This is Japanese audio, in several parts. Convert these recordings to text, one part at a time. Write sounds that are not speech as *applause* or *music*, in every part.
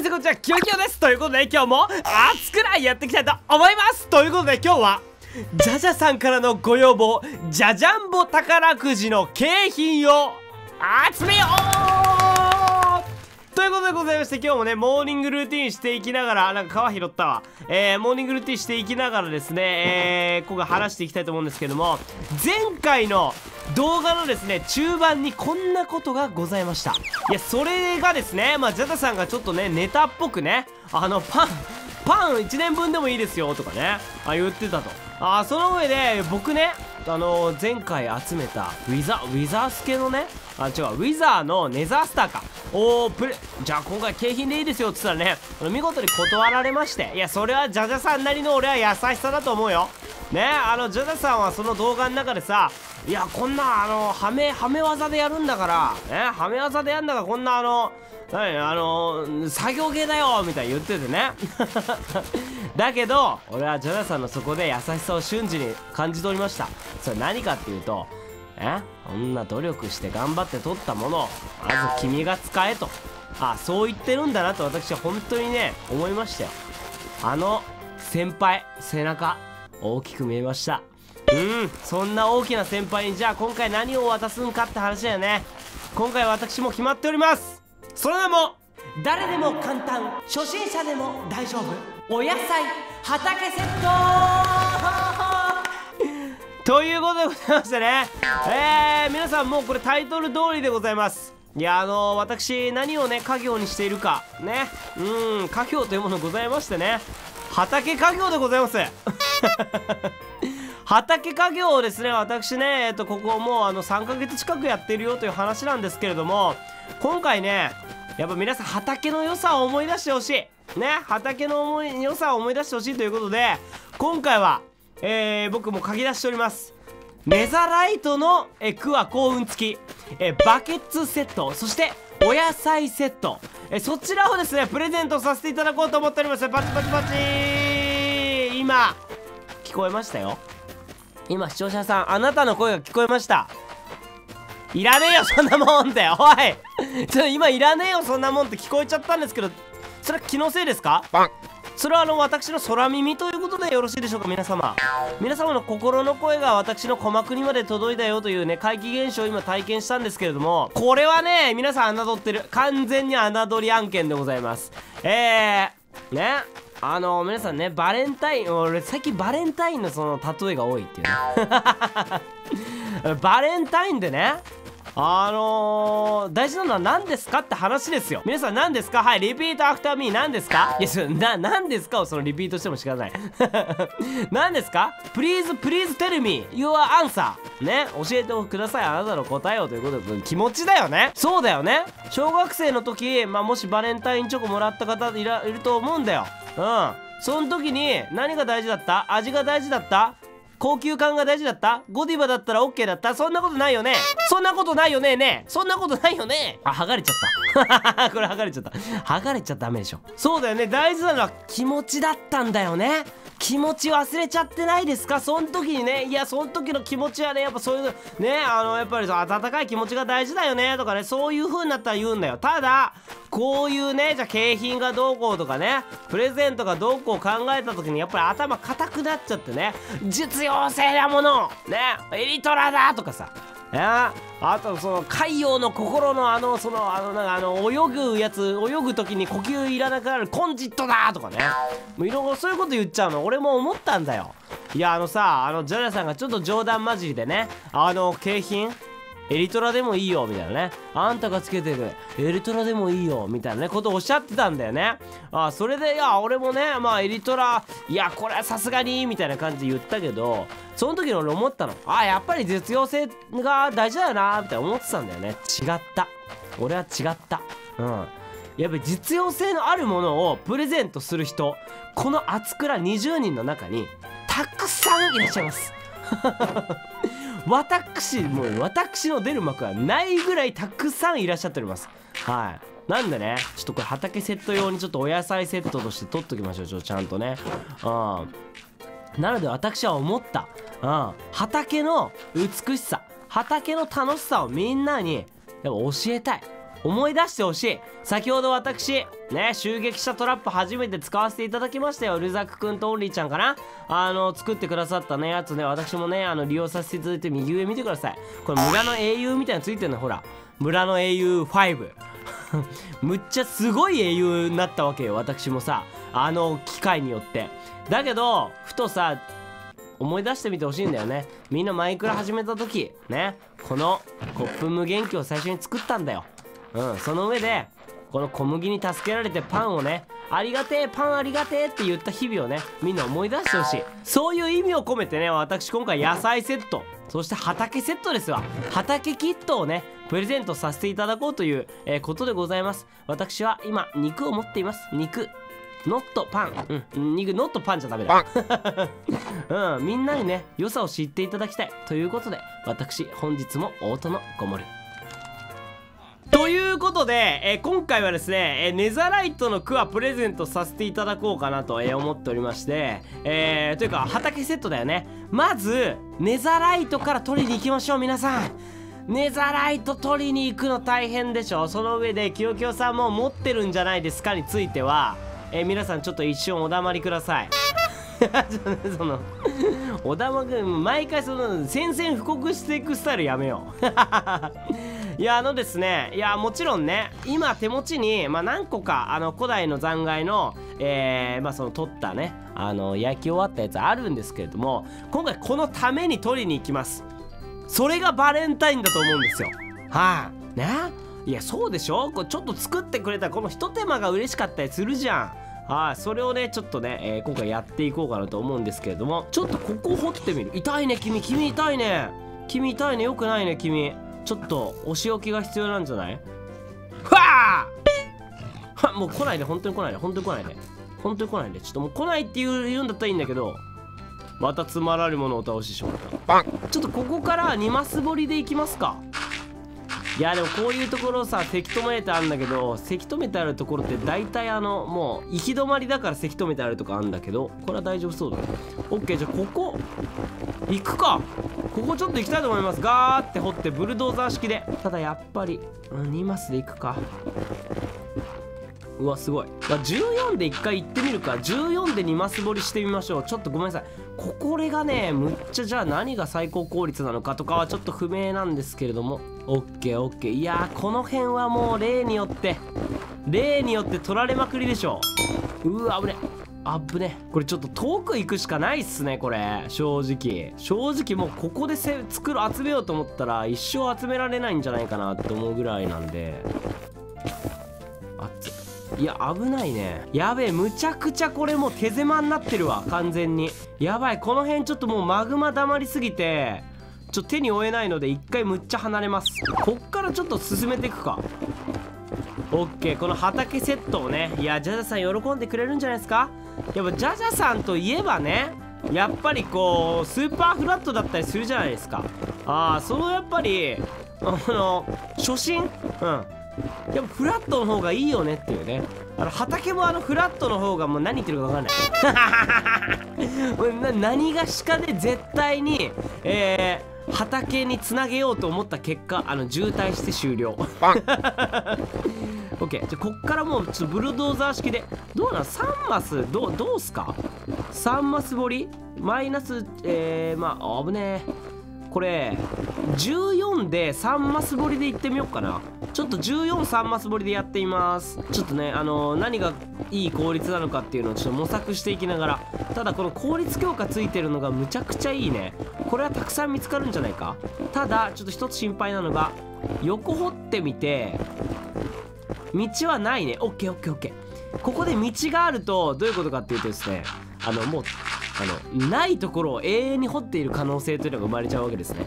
皆さんこんにちはキヨキヨです。ということで今日も熱くないやっていきたいと思います。ということで今日はジャジャさんからのご要望ジャジャンボ宝くじの景品を集めよういうことでございまして今日もねモーニングルーティンしていきながらなんか皮拾ったわ。えー、モーニングルーティンしていきながらですねえー、*laughs* ここが話していきたいと思うんですけども前回の動画のですね中盤にこんなことがございました。いやそれがですねまあジャタさんがちょっとねネタっぽくねあのパンパン1年分でもいいですよとかねあ言ってたと。あその上で僕ねあの前回集めたウィザウィザース系のねあ違うウィザーのネザースターか。おおプレじゃあ今回景品でいいですよって言ったらね見事に断られまして。いやそれはジャジャさんなりの俺は優しさだと思うよ。ねあのジャジャさんはその動画の中でさいやこんなあのはめはめ技でやるんだからねはめ技でやるんだからこんなあの何あの作業系だよみたいに言っててね。*laughs* だけど俺はジャナさんのそこで優しさを瞬時に感じ取りました。それ何かっていうとえこんな努力して頑張って取ったものをまず君が使えと。あそう言ってるんだなと私は本当にね思いましたよ。あの先輩背中大きく見えました。うんそんな大きな先輩にじゃあ今回何を渡すんかって話だよね。今回私も決まっております。それでも誰でも簡単初心者でも大丈夫。お野菜畑セット。ということでございましてね。えー、皆さんもうこれタイトル通りでございます。いやあのー、私何をね家業にしているか。ね。うん家業というものございましてね。畑家業でございます。*laughs* 畑家業をですね私ねえっとここもうあの3ヶ月近くやってるよという話なんですけれども今回ねやっぱ皆さん畑の良さを思い出してほしい。ね。畑の思い良さを思い出してほしいということで今回は、えー、僕も書き出しております。ネザライトのえクワ幸運付き。えバケツセット。そしてお野菜セット。えそちらをですねプレゼントさせていただこうと思っております。パチパチパチ。今聞こえましたよ。今視聴者さんあなたの声が聞こえました。いらねえよそんなもんって。おい。ちょ今いらねえよそんなもんって聞こえちゃったんですけどそれは気のせいですか？それはあの私の空耳ということでよろしいでしょうか皆様。皆様の心の声が私の鼓膜にまで届いたよというね怪奇現象を今体験したんですけれども。これはね皆さん侮ってる。完全に侮り案件でございます。えーねあの皆さんねバレンタイン俺最近バレンタインのその例えが多いっていうね。*laughs* バレンタインでねあのー、大事なのは何ですかって話ですよ。皆さん何ですか？はい repeat after me 何ですか？いやそな何ですか？をそのリピートしても仕方ない。*laughs* 何ですか ?Please please tell me your answer ね教えてください。あなたの答えをということで気持ちだよね。そうだよね。小学生の時、まあ、もしバレンタインチョコもらった方いらいると思うんだよ。うん。その時に何が大事だった？味が大事だった？高級感が大事だった？ゴディバだったら OK だった？そんなことないよね？そんなことないよね？ねそんなことないよね？あ剥がれちゃった。*laughs* これ剥がれちゃった。剥がれちゃダメでしょ。そうだよね。大事なのは気持ちだったんだよね。気持ち忘れちゃってないですか？その時にね。いやその時の気持ちはねやっぱそういうねあのやっぱり温かい気持ちが大事だよね。とかねそういう風になったら言うんだよ。ただこういうねじゃあ景品がどうこうとかねプレゼントがどうこう考えた時にやっぱり頭固くなっちゃってね。実用性なものねエリトラだとかさ。あとその海洋の心のあのそのあのなんかあの泳ぐやつ泳ぐ時に呼吸いらなくなるコンジットだとかね。もういろいろそういうこと言っちゃうの。俺も思ったんだよ。いやあのさあのジャラさんがちょっと冗談交じりでねあの景品エリトラでもいいよみたいなね。あんたがつけてる。エリトラでもいいよみたいなねことをおっしゃってたんだよね。あそれでいや俺もねまあエリトラいやこれはさすがにみたいな感じで言ったけどその時に俺思ったの。あやっぱり実用性が大事だよなって思ってたんだよね。違った。俺は違った。うん。やっぱり実用性のあるものをプレゼントする人この厚倉20人の中にたくさんいらっしゃいます。*laughs* 私もう私の出る幕はないぐらいたくさんいらっしゃっております。はい。なんでねちょっとこれ畑セット用にちょっとお野菜セットとして取っときましょうちょちゃんとね。うん。なので私は思った。うん。畑の美しさ畑の楽しさをみんなにやっぱ教えたい。思い出してほしい。先ほど私ね襲撃したトラップ初めて使わせていただきましたよ。ルザクくんとオンリーちゃんかな。あの作ってくださったねやつね。私もねあの利用させていただいて右上見てください。これ村の英雄みたいなのついてるのほら。村の英雄5 *laughs* むっちゃすごい英雄になったわけよ。私もさ。あの機械によって。だけどふとさ思い出してみてほしいんだよね。みんなマイクラ始めた時ね。このコップ無限機を最初に作ったんだよ。うんその上でこの小麦に助けられてパンをねありがてえパンありがてえって言った日々をねみんな思い出してほしい。そういう意味を込めてね私今回野菜セットそして畑セットですわ。畑キットをねプレゼントさせていただこうという、えー、ことでございます。私は今肉を持っています。肉ノットパン。うん肉ノットパンじゃダメだ。*laughs* うんみんなにね良さを知っていただきたいということで私本日も大殿ごもることで、えー、今回はですね、えー、ネザライトのクワプレゼントさせていただこうかなと、えー、思っておりまして、えー、というか畑セットだよね。まずネザライトから取りに行きましょう皆さん。ネザライト取りに行くの大変でしょその上でキヨキヨさんも持ってるんじゃないですかについてはえー、皆さんちょっと一瞬お黙りください。*laughs* その小玉君毎回その宣戦布告していくスタイルやめよう。*laughs* いやあのですねいやもちろんね今手持ちに、まあ、何個かあの古代の残骸のえー、まあその取ったねあの焼き終わったやつあるんですけれども今回このために取りに行きます。それがバレンタインだと思うんですよ。はい、あ、ね？いやそうでしょ？これちょっと作ってくれたこのひと手間が嬉しかったりするじゃん。はい、それをね、ちょっとね、えー、今回やっていこうかなと思うんですけれども、ちょっとここ掘ってみる。痛いね、君、君痛いね。君痛いね、よくないね、君。ちょっと、お仕置きが必要なんじゃない？ふわーもう来ないで、本当に来ないで、本当に来ないで。本当に来ないで。ちょっともう来ないって言う言うんだったらいいんだけど、またつまられるものを倒してしまった。ちょっとここから2マス掘りでいきますか。いやでもこういうところさせき止めてあるんだけどせき止めてあるところって大体あのもう行き止まりだからせき止めてあるとかあるんだけどこれは大丈夫そうだね。OK じゃあここ行くか。ここちょっと行きたいと思います。ガーって掘ってブルドーザー式で。ただやっぱり、うん、2マスで行くか。うわすごい。ま14で1回行ってみるか。14で2マス掘りしてみましょう。ちょっとごめんなさい。これがねむっちゃじゃあ何が最高効率なのかとかはちょっと不明なんですけれども。オッケーオッケー。いやこの辺はもう例によって例によって取られまくりでしょう。わ危ねあぶねこれちょっと遠く行くしかないっすねこれ。正直。正直もうここでせ作る集めようと思ったら一生集められないんじゃないかなって思うぐらいなんで。いや危ないね。やべえむちゃくちゃこれもう手狭になってるわ完全に。やばいこの辺ちょっともうマグマ溜まりすぎてちょっと手に負えないので一回むっちゃ離れます。こっからちょっと進めていくか。オッケーこの畑セットをね。いやジャジャさん喜んでくれるんじゃないですか？やっぱジャジャさんといえばねやっぱりこうスーパーフラットだったりするじゃないですか。ああそのやっぱりあの初心？うん。でもフラットの方がいいよねっていうね。あの畑もあのフラットの方がもう何言ってるか分かんない。*laughs* 何がしかで絶対にえー、畑につなげようと思った結果あの渋滞して終了。*laughs* OK じゃあこっからもうちょっとブルドーザー式で。どうなん？3マスどどうすか？3マス掘り？マイナスえー、まあ危ねえこれ14で3マス掘りでいってみようかな。ちょっと143マス掘りでやってみます。ちょっとねあのー、何がいい効率なのかっていうのをちょっと模索していきながら。ただこの効率強化ついてるのがむちゃくちゃいいね。これはたくさん見つかるんじゃないか。ただちょっと一つ心配なのが横掘ってみて道はないね。オッケーオッケーオッケー。ここで道があるとどういうことかっていうとですねあのもうあのないところを永遠に掘っている可能性というのが生まれちゃうわけですね。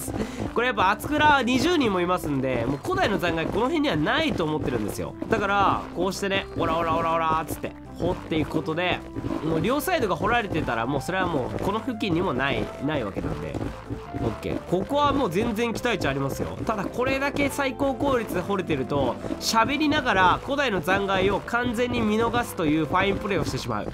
*laughs* これやっぱ厚倉20人もいますんでもう古代の残骸この辺にはないと思ってるんですよ。だからこうしてねオラオラオラオラっつって掘っていくことでもう両サイドが掘られてたらもうそれはもうこの付近にもないないわけなんで。OK ここはもう全然期待値ありますよ。ただこれだけ最高効率で掘れてると喋りながら古代の残骸を完全に見逃すというファインプレーをしてしまう。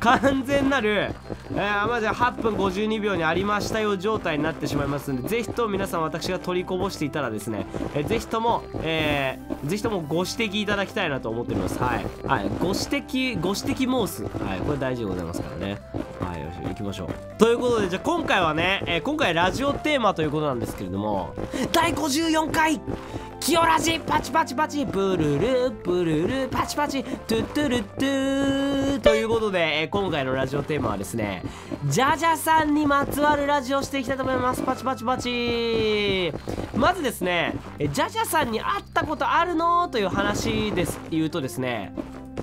完全なる、えー、まず8分52秒にありましたよ状態になってしまいますのでぜひとも皆さん私が取りこぼしていたらですね、えー、ぜひとも、えー、ぜひともご指摘いただきたいなと思っております。はい、はい、ご指摘ご指摘申す。はい。これ大事でございますからね。はい。よし行きましょう。ということでじゃあ今回はね、えー、今回ラジオテーマということなんですけれども第54回キオラジパチパチパチブルルブルルパチパチトゥトゥルトゥということで、今回のラジオテーマはですねジャジャさんにまつわるラジオしていきたいと思います。パチパチパチ。まずですねジャジャさんに会ったことあるの？という話です言うとですね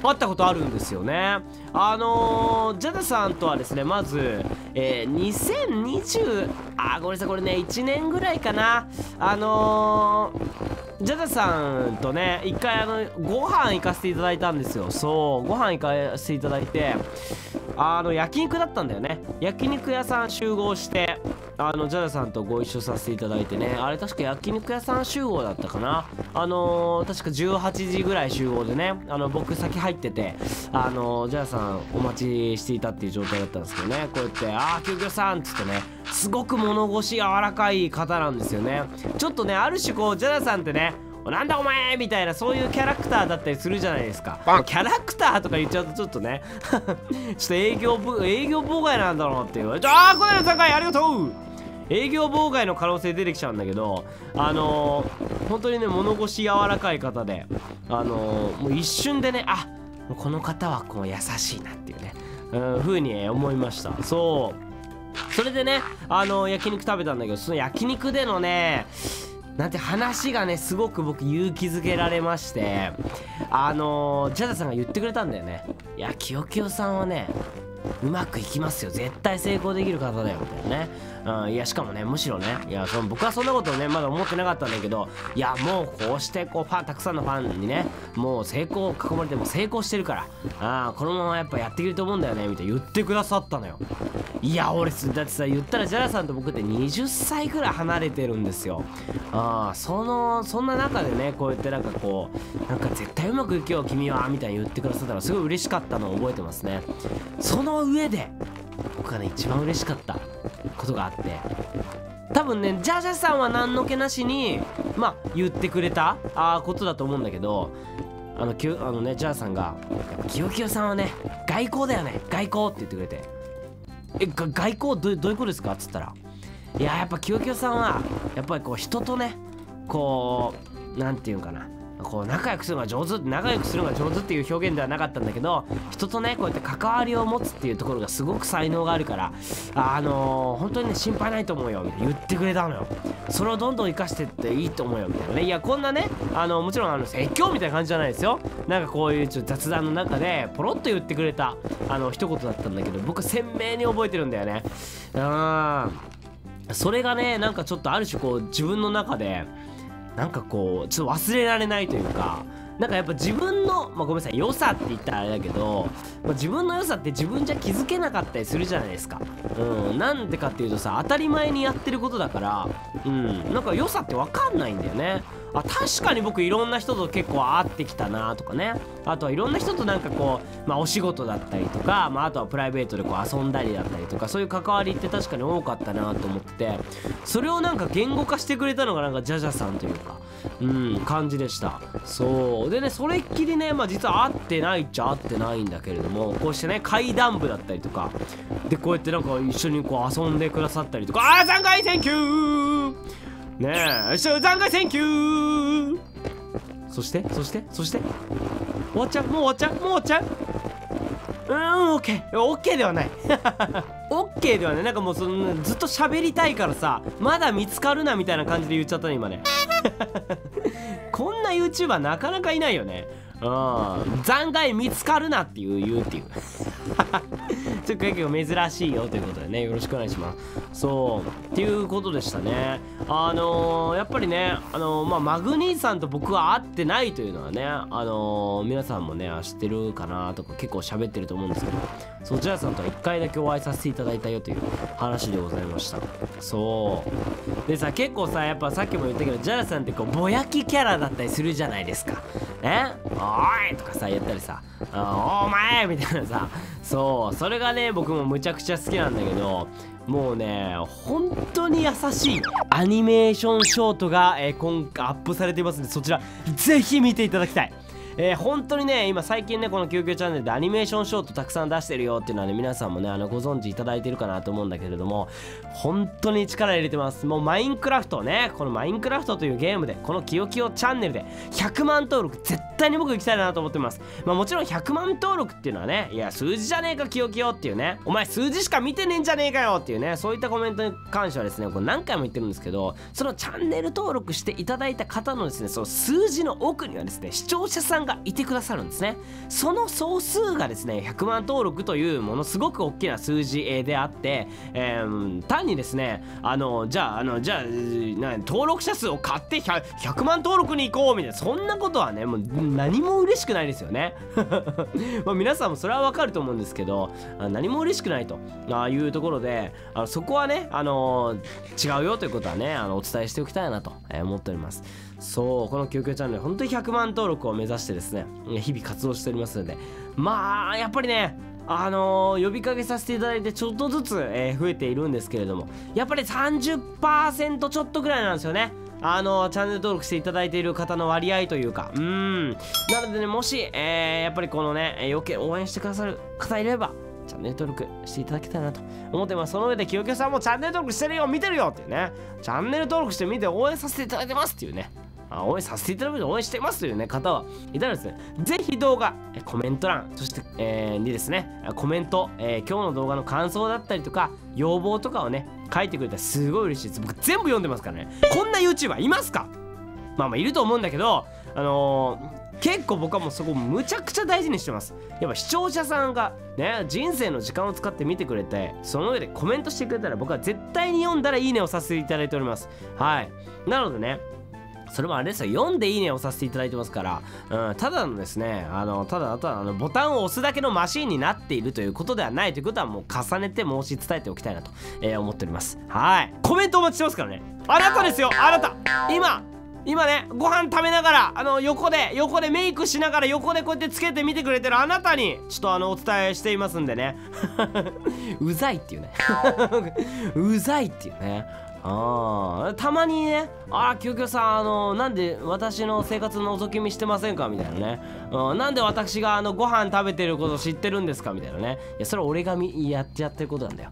会ったことあるんですよね。あのー、ジャダさんとはですねまず、えー、2020あごめんなさいこれね1年ぐらいかな。あのー、ジャダさんとね一回あのご飯行かせていただいたんですよ。そうご飯行かせていただいてあの焼肉だったんだよね。焼肉屋さん集合してあのジャダさんとご一緒させていただいてね。あれ確か焼肉屋さん集合だったかな。あのー、確か18時ぐらい集合でね。あの僕先入っててあのー、ジャダさんお待ちしていたっていう状態だったんですけどね。こうやって「ああ救急さん」っつってね。すごく物腰柔らかい方なんですよね。ちょっとねある種こうジャダさんってねなんだお前みたいなそういうキャラクターだったりするじゃないですか。キャラクターとか言っちゃうとちょっとね *laughs* ちょっと営業営業妨害なんだろうって言われてああ小平さんかいありがとう営業妨害の可能性出てきちゃうんだけどあのー、本当にね物腰柔らかい方であのー、もう一瞬でねあこの方はこう優しいなっていうねうん風に思いました。そう。それでねあのー、焼肉食べたんだけどその焼肉でのねなんて話がねすごく僕勇気づけられましてあの、ジャダさんが言ってくれたんだよね。いやキヨキヨさんはねうまくいきますよ。絶対成功できる方だよ。みたいなね、うん、いやしかもねむしろね。いやその僕はそんなことをねまだ思ってなかったんだけどいやもうこうしてこうファンたくさんのファンにねもう成功を囲まれても成功してるからあこのままやっぱやっていけると思うんだよねみたいな言ってくださったのよ。いや俺だってさ言ったらジャラさんと僕って20歳ぐらい離れてるんですよ。ああそのそんな中でねこうやってなんかこうなんか絶対うまくいけよ君はみたいに言ってくださったらすごい嬉しかったのを覚えてますね。そのの上で僕がね一番嬉しかったことがあって多分ねジャジャさんは何の気なしにまあ言ってくれたあことだと思うんだけどあのきゅあのねジャーさんが「キヨキヨさんはね外交だよね外交」って言ってくれて「えが外交どどういうことですか?」っつったら「いややっぱキヨキヨさんはやっぱりこう人とねこうなんていうんかなこう仲良くするのが上手仲良くするのが上手っていう表現ではなかったんだけど人とねこうやって関わりを持つっていうところがすごく才能があるからあのー、本当にね心配ないと思うよみたいな言ってくれたのよ。それをどんどん生かしてっていいと思うよみたいな。ねいやこんなねあのもちろんあの説教みたいな感じじゃないですよ。なんかこういうちょっと雑談の中でポロッと言ってくれたあの一言だったんだけど僕鮮明に覚えてるんだよね。うんそれがねなんかちょっとある種こう自分の中でなんかこうちょっと忘れられないというかなんかやっぱ自分の、まあ、ごめんなさい良さって言ったらあれだけど、まあ、自分の良さって自分じゃ気づけなかったりするじゃないですか。うんなんでかっていうとさ当たり前にやってることだからうんなんか良さって分かんないんだよね。あ確かに僕いろんな人と結構会ってきたなとかね。あとはいろんな人となんかこう、まあ、お仕事だったりとか、まあ、あとはプライベートでこう遊んだりだったりとかそういう関わりって確かに多かったなと思ってそれをなんか言語化してくれたのがなんかジャジャさんというかうん感じでした。そう。でねそれっきりね、まあ、実は会ってないっちゃ会ってないんだけれどもこうしてね階段部だったりとかでこうやってなんか一緒にこう遊んでくださったりとかああ残骸 thank you ねえ集団が thank you そしてそしてそして。終わっちゃうもう終わっちゃうもう終わっちゃう。うんオッケーオッケーではない。オッケーではない。なんかもうそのずっと喋りたいからさまだ見つかるなみたいな感じで言っちゃったね今ね。*laughs* こんな YouTuber なかなかいないよね。うん。残骸見つかるなっていう言うっていう。*laughs* ちょっと結構珍しいよということでねよろしくお願いします。そう。っていうことでしたね。あのー、やっぱりねあのー、まあマグニーさんと僕は会ってないというのはねあのー、皆さんもね知ってるかなとか結構喋ってると思うんですけど。そちらさんとは1回だけお会いさせていただいたよという話でございました。そう。でさ結構さやっぱさっきも言ったけどジャラさんってこうぼやきキャラだったりするじゃないですか。ね。あおい!」とかさやったりさ「お前!」みたいなさそうそれがね僕もむちゃくちゃ好きなんだけどもうね本当に優しいアニメーションショートが、えー、今回アップされていますんでそちらぜひ見ていただきたいえー、本当にね今最近ねこの救急チャンネルでアニメーションショートたくさん出してるよっていうのはね皆さんもねあのご存知いただいてるかなと思うんだけれども本当に力入れてます。もうマインクラフトねこのマインクラフトというゲームでこのキヨキヨチャンネルで100万登録絶対に僕行きたいなと思ってます。まあもちろん100万登録っていうのはねいや数字じゃねえかキヨキヨっていうねお前数字しか見てねえんじゃねえかよっていうねそういったコメントに関してはですねこれ何回も言ってるんですけどそのチャンネル登録していただいた方のですねその数字の奥にはですね視聴者さんがいてくださるんですね。その総数がですね100万登録というものすごく大きな数字であって、えー、単にですねあのじゃああのじゃあ登録者数を買って 100, 100万登録に行こうみたいなそんなことはねもう何も嬉しくないですよね。*laughs* まあ皆さんもそれはわかると思うんですけど何も嬉しくないというところであのそこはねあの違うよということはねあのお伝えしておきたいなと思っております。そうこの救急チャンネル本当に100万登録を目指してですね日々活動しておりますのでまあやっぱりねあのー、呼びかけさせていただいてちょっとずつ、えー、増えているんですけれどもやっぱり30%ちょっとぐらいなんですよね。あの、チャンネル登録していただいている方の割合というかうん。なのでねもし、えー、やっぱりこのね余計応援してくださる方いればチャンネル登録していただきたいなと思ってます。その上で清清さんもチャンネル登録してるよ見てるよっていうねチャンネル登録して見て応援させていただいてますっていうね。応援させていただいて応援してますというね方はいたらですねぜひ動画コメント欄そして、えー、にですねコメント、えー、今日の動画の感想だったりとか要望とかをね書いてくれたらすごい嬉しいです。僕全部読んでますからね。こんな YouTuber いますか？まあまあいると思うんだけどあのー、結構僕はもうそこむちゃくちゃ大事にしてます。やっぱ視聴者さんがね人生の時間を使って見てくれてその上でコメントしてくれたら僕は絶対に読んだらいいねをさせていただいております。はい。なのでねそれもあれですよ。読んでいいねをさせていただいてますから、うん、ただのですねあのただただあのボタンを押すだけのマシンになっているということではないということはもう重ねて申し伝えておきたいなと、えー、思っております。はい。コメントお待ちしてますからね。あなたですよ。あなた。今今ねご飯食べながらあの横で横でメイクしながら横でこうやってつけてみてくれてるあなたにちょっとあのお伝えしていますんでね。*laughs* うざいっていうね。*laughs* うざいっていうねあたまにね「ああ救急さんあのなんで私の生活の覗き見してませんか?」みたいなね、うん、なんで私があのご飯食べてること知ってるんですかみたいなね。いやそれ俺がみやってやってることなんだよ。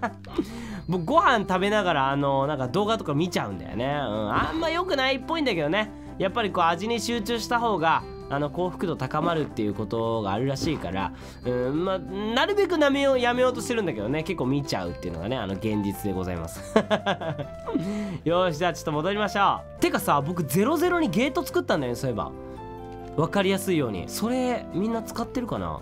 *laughs* 僕ご飯食べながらあのなんか動画とか見ちゃうんだよね、うん、あんま良くないっぽいんだけどね。やっぱりこう味に集中した方があの幸福度高まるっていうことがあるらしいからうんまあなるべくやめようやめようとしてるんだけどね結構見ちゃうっていうのがねあの現実でございます。*laughs* よしじゃあちょっと戻りましょう。てかさ僕00にゲート作ったんだよねそういえば。分かりやすいように。それみんな使ってるかな？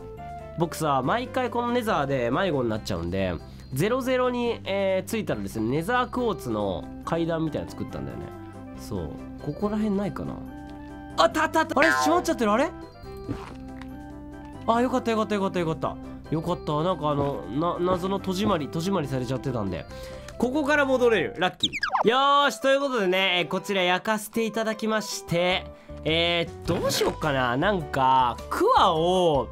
僕さ毎回このネザーで迷子になっちゃうんで00に、えー、ついたらですねネザークォーツの階段みたいなの作ったんだよね。そう。ここら辺ないかな？あったあったあった。あれ閉まっちゃってる？あれ？あよかったよかったよかったよかった。よかった。なんかあのな謎の戸締まり戸締まりされちゃってたんで。ここから戻れるラッキー。よーしということでね、こちら焼かせていただきまして。えー、どうしよっかな。なんかクワを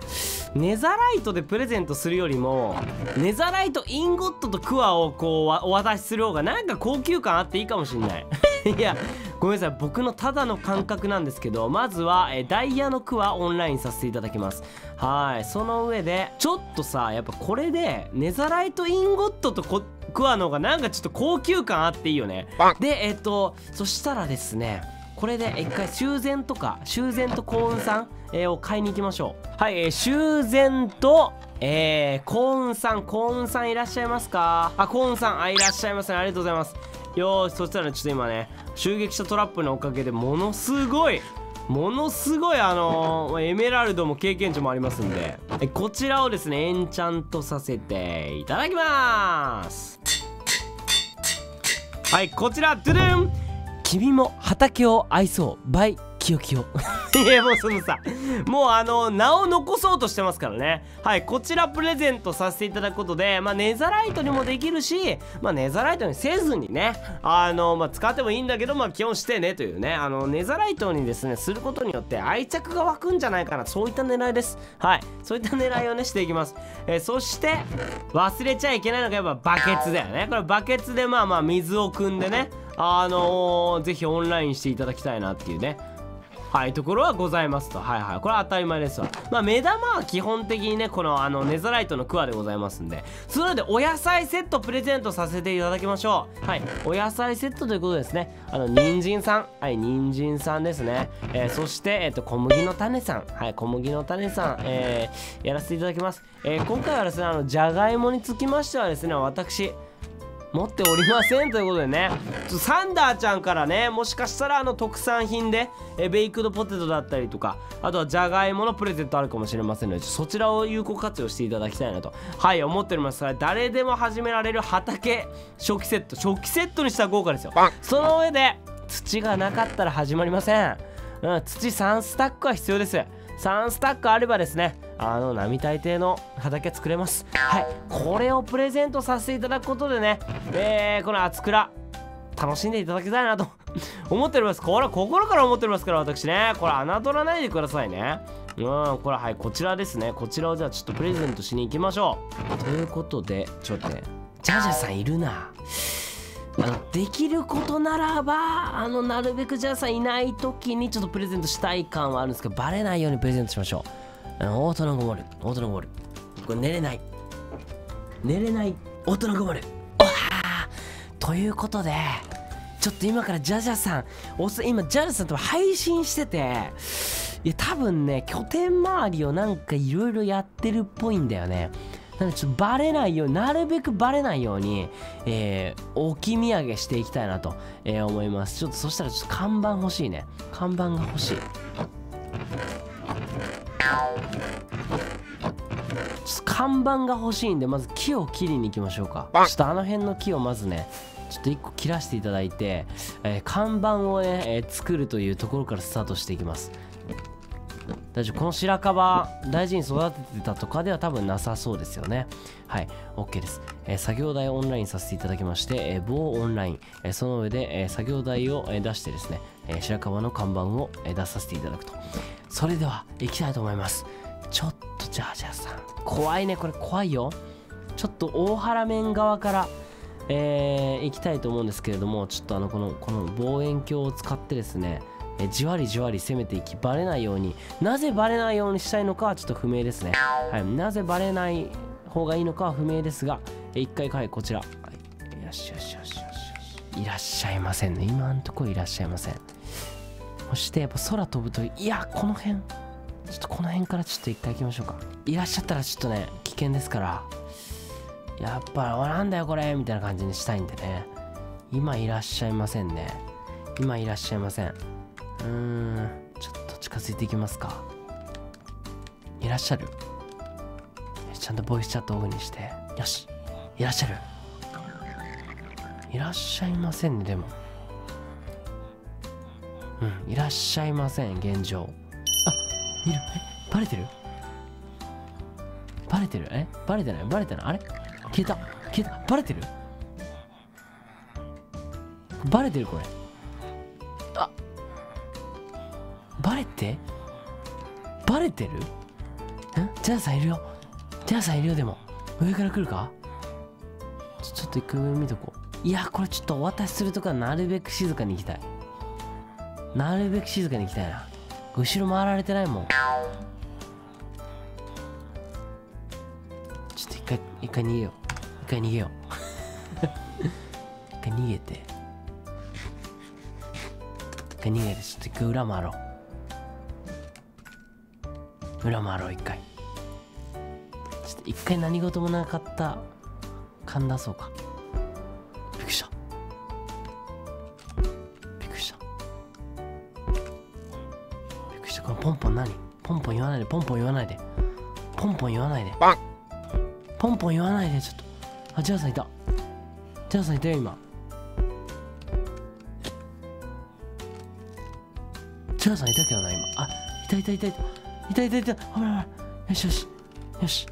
ネザライトでプレゼントするよりもネザライトインゴットとクワをこうお渡しする方がなんか高級感あっていいかもしんない。*laughs* いやごめんなさい僕のただの感覚なんですけどまずはえダイヤのクワオンラインさせていただきます。はいその上でちょっとさやっぱこれでネザライトインゴットとこクワの方がなんかちょっと高級感あっていいよね。でえっとそしたらですねこれで一回修繕とか修繕と幸運さん、えー、を買いに行きましょう。はい、えー、修繕とえー、幸運さん幸運さんいらっしゃいますか？あ幸運さんあいらっしゃいますね。ありがとうございます。よしそしたらちょっと今ね襲撃したトラップのおかげでものすごいものすごいあのー、エメラルドも経験値もありますんで。こちらをですねエンチャントさせていただきます。はいこちらドゥルン。君も畑を愛そう。バイキヨキヨ。いやもうそのさもうあの名を残そうとしてますからねはいこちらプレゼントさせていただくことでまあネザライトにもできるしまあネザライトにせずにねあのまあ使ってもいいんだけどまあ基本してねというねあのネザライトにですねすることによって愛着が湧くんじゃないかなそういった狙いですはいそういった狙いをねしていきます、えそして忘れちゃいけないのがやっぱバケツだよねこれバケツでまあまあ水を汲んでねあのー、ぜひオンラインしていただきたいなっていうねはいところはございますと。はいはい。これは当たり前ですわ。まあ目玉は基本的にねこのあのネザライトのクワでございますんで。それでお野菜セットプレゼントさせていただきましょう。はい。お野菜セットということですね。あの人参さん。はい人参さんですね、えーそしてえっ、と小麦の種さん。はい小麦の種さん、えーやらせていただきます、えー今回はですねあのじゃがいもにつきましてはですね私持っておりませんということでね。ちょサンダーちゃんからねもしかしたらあの特産品でえベイクドポテトだったりとかあとはじゃがいものプレゼントあるかもしれませんのでそちらを有効活用していただきたいなと。はい思っております誰でも始められる畑初期セット初期セットにしたら豪華ですよ。その上で土がなかったら始まりません、うん、土3スタックは必要です3スタックあればですねあの並大抵の畑作れます。はいこれをプレゼントさせていただくことでねえー、この厚倉楽しんでいただきたいなと *laughs* 思っております。これは心から思っておりますから私ね。これ侮らないでくださいね。うんこれはいこちらですね。こちらをじゃあちょっとプレゼントしに行きましょう。ということでちょっとねジャジャさんいるな。あのできることならばあのなるべくジャジャさんいない時にちょっとプレゼントしたい感はあるんですけどバレないようにプレゼントしましょう。あの大人ごもる。大人ごもる。これ寝れない。寝れない。大人ごもる。おはー。ということでちょっと今からジャジャさんおす今ジャジャさんと配信してていや多分ね拠点周りをなんかいろいろやってるっぽいんだよね。なのでちょっとバレないようになるべくバレないように、えー置き土産していきたいなと、えー思います。ちょっとそしたらちょっと看板欲しいね。看板が欲しい。ちょっと看板が欲しいんでまず木を切りに行きましょうか。ちょっとあの辺の木をまずねちょっと1個切らせていただいて、えー看板をね、えー作るというところからスタートしていきます大丈夫。この白樺大事に育ててたとかでは多分なさそうですよね。はい OK です、えー作業台オンラインさせていただきまして、えー棒オンライン、えーその上で、え作業台を、え出してですね、え白樺の看板を、え出させていただくと。それでは行きたいと思います。ちょっとじゃあじゃあさん。怖いね。これ怖いよ。ちょっと大原面側からえー行きたいと思うんですけれどもちょっとあのこのこの望遠鏡を使ってですねえじわりじわり攻めていきバレないように。なぜバレないようにしたいのかはちょっと不明ですね、はい、なぜバレない方がいいのかは不明ですがえ一回はいこちら、はい、よしよしよしよし。いらっしゃいませんね。今んとこいらっしゃいません。そしてやっぱ空飛ぶといやこの辺。ちょっとこの辺からちょっと一回行きましょうか。いらっしゃったらちょっとね危険ですから。やっぱなんだよこれ。みたいな感じにしたいんでね。今いらっしゃいませんね。今いらっしゃいません。うーん。ちょっと近づいていきますか。いらっしゃる？ちゃんとボイスチャットオフにして。よし。いらっしゃる。いらっしゃいませんねでも。うんいらっしゃいません現状。あいる？えバレてる？バレてる？えバレてない？バレてない？あれ？消えた？消えた？バレてる？バレてるこれ。バレて？バレてる？んジャーさんいるよ。ジャーさんいるよでも。上から来るか？ちょっと一回上見とこう。いやこれちょっとお渡しするとこはなるべく静かに行きたい。なるべく静かに行きたいな。後ろ回られてないもん。ちょっと一回一回逃げよう。一回逃げよう。*laughs* 一回逃げて。一回逃げて。ちょっと一回裏回ろう。裏回ろう一回。ちょっと一回何事もなかった勘出そうか。びっくりした。びっくりした。びっくりした。このポンポン何？ポンポン言わないで。ポンポン言わないで。ポンポン言わないで。ポンポン言わないで。ちょっと。あジャーさんいた。ジャーさんいたよ今。ジャーさんいたけどな今。あいたいたいたいたいたいた危ない危ないよしよし。よし。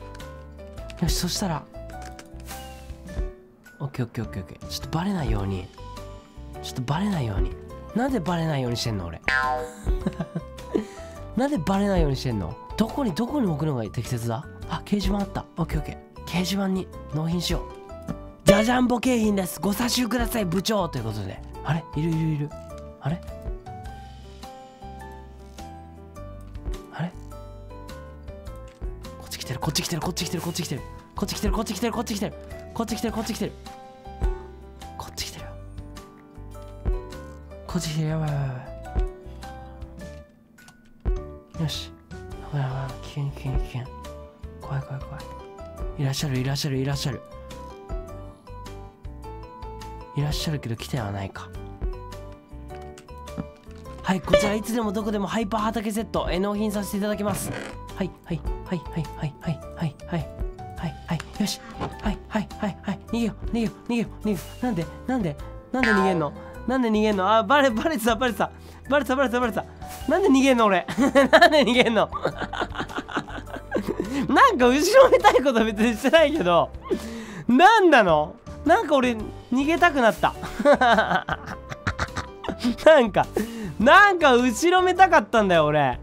よしそしたら。オッケーオッケーオッケーオッケー。ちょっとバレないように。ちょっとバレないように。なんでバレないようにしてんの俺。*laughs* なんでバレないようにしてんの？どこにどこに置くのが適切だ？あ掲示板あった。オッケーオッケー。掲示板に納品しよう。じゃじゃんぼ景品です。ご差しください部長。ということで。あれ？いるいるいる。あれ？てるこっち来てるこっち来てるこっち来てる。こっち来てるこっち来てるこっち来てる。こっち来てるこっち来てる。こっち来てる。よこっち来てるやばいやばいよし。やばいやばい。危険危険危険。怖い怖い怖い。いらっしゃるいらっしゃるいらっしゃる。いらっしゃるけど来てはないか。はいこちらいつでもどこでもハイパー畑セットえ納品させていただきます。はいはい。はい。はい。はい。はい。はい。はい。はい。はい。よしはい。はい。はい。はい。逃げよう逃げよう逃げよう逃げようなんでなんでなんで逃げんのなんで逃げんのあバレバレてたバレてたバレてたバレてたバレてたなんで逃げんの俺なんで逃げんのなんか後ろめたい。こと別にしてない。けどなんなのなんか俺逃げたくなったなんかなんか後ろめたかったんだよ俺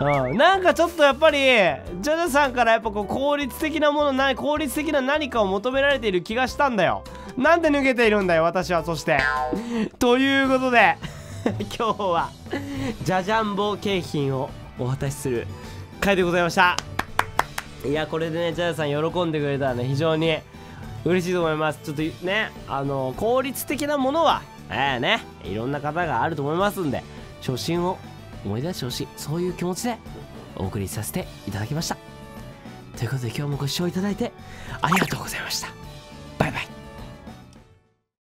うん、なんかちょっとやっぱりジャジャさんからやっぱこう効率的なものない効率的な何かを求められている気がしたんだよ。なんで脱げているんだよ私はそして。ということで *laughs* 今日はジャジャンボ景品をお渡しする回でございました。いやこれでねジャジャさん喜んでくれたらね非常に嬉しいと思います。ちょっとねあの効率的なものはええねいろんな方があると思いますんで初心を思い出してほしいそういう気持ちでお送りさせていただきました。ということで今日もご視聴いただいてありがとうございました。バイバイ。